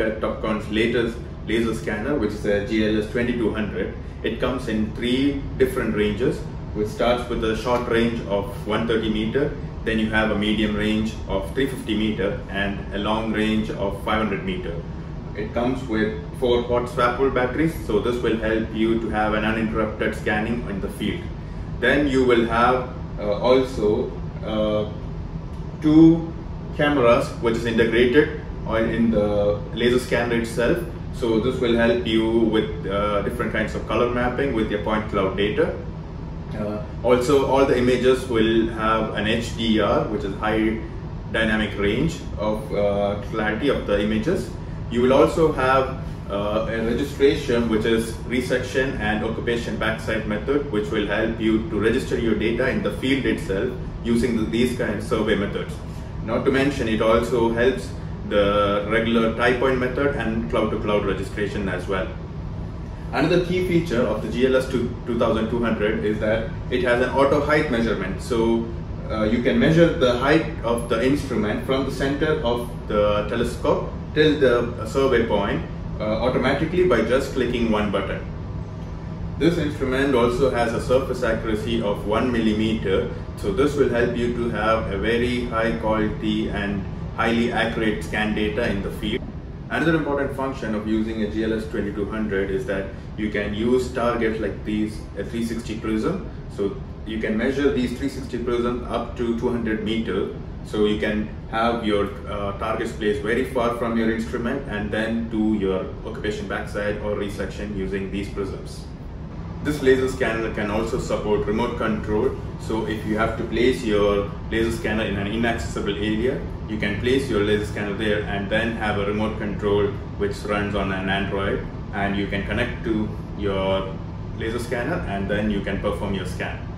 at Topcon's latest laser scanner, which is a GLS 2200. It comes in three different ranges, which starts with a short range of 130 meter, then you have a medium range of 350 meter and a long range of 500 meter. It comes with four hot swappable batteries, so this will help you to have an uninterrupted scanning in the field. Then you will have uh, also uh, two cameras which is integrated in the laser scanner itself. So this will help you with uh, different kinds of color mapping with your point cloud data. Uh, also, all the images will have an HDR, which is high dynamic range of uh, clarity of the images. You will also have uh, a registration, which is resection and occupation backsight method, which will help you to register your data in the field itself using the, these kind of survey methods. Not to mention, it also helps the regular tie point method and cloud-to-cloud -cloud registration as well. Another key feature of the GLS 2200 is that it has an auto height measurement. So uh, you can measure the height of the instrument from the center of the telescope till the survey point uh, automatically by just clicking one button. This instrument also has a surface accuracy of 1 millimeter, so this will help you to have a very high quality and highly accurate scan data in the field. Another important function of using a GLS 2200 is that you can use targets like these, a 360 prism. So you can measure these 360 prisms up to 200 meter. So you can have your uh, targets placed very far from your instrument and then do your occupation backsight or resection using these prisms. This laser scanner can also support remote control. So if you have to place your laser scanner in an inaccessible area, you can place your laser scanner there and then have a remote control which runs on an Android and you can connect to your laser scanner and then you can perform your scan.